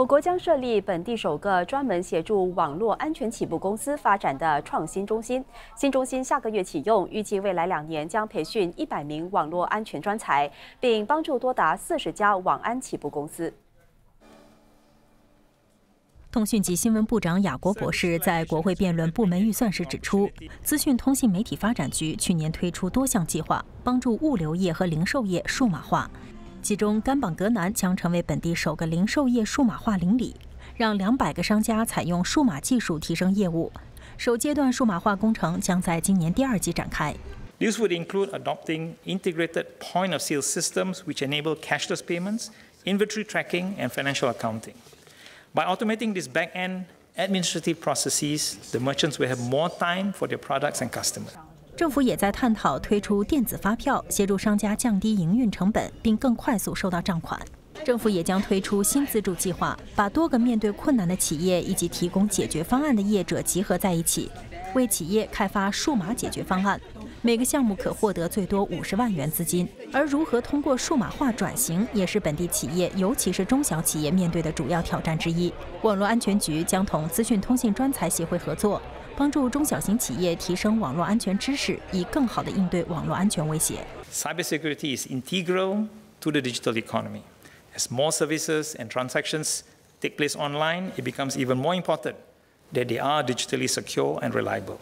我国将设立本地首个专门协助网络安全起步公司发展的创新中心。新中心下个月启用，预计未来两年将培训一百名网络安全专才，并帮助多达四十家网安起步公司。通讯及新闻部长雅国博士在国会辩论部门预算时指出，资讯通信媒体发展局去年推出多项计划，帮助物流业和零售业数码化。其中，甘榜格南将成为本地首个零售业数码化邻里，让两百个商家采用数码技术提升业务。首阶段数码化工程将在今年第二季展开。This would include adopting integrated point of sale systems which enable cashless payments, inventory tracking, and financial accounting. By automating these back-end administrative processes, the merchants will have more time for their products and customers. 政府也在探讨推出电子发票，协助商家降低营运成本，并更快速收到账款。政府也将推出新资助计划，把多个面对困难的企业以及提供解决方案的业者集合在一起，为企业开发数码解决方案。每个项目可获得最多五十万元资金。而如何通过数码化转型，也是本地企业，尤其是中小企业面对的主要挑战之一。网络安全局将同资讯通信专才协会合作。帮助中小型企业提升网络安全知识，以更好地应对网络安全威胁。Cybersecurity is integral to the digital economy. As more services and transactions take place online, it becomes even more important that they are digitally secure and reliable.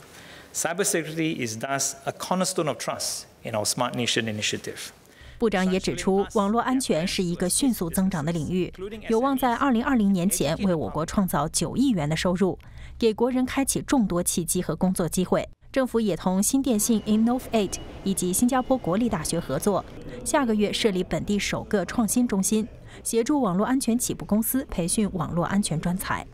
Cybersecurity is thus a cornerstone of trust in our Smart Nation initiative. 部长也指出，网络安全是一个迅速增长的领域，有望在2020年前为我国创造9亿元的收入，给国人开启众多契机和工作机会。政府也同新电信 Innov8 以及新加坡国立大学合作，下个月设立本地首个创新中心，协助网络安全起步公司培训网络安全专才。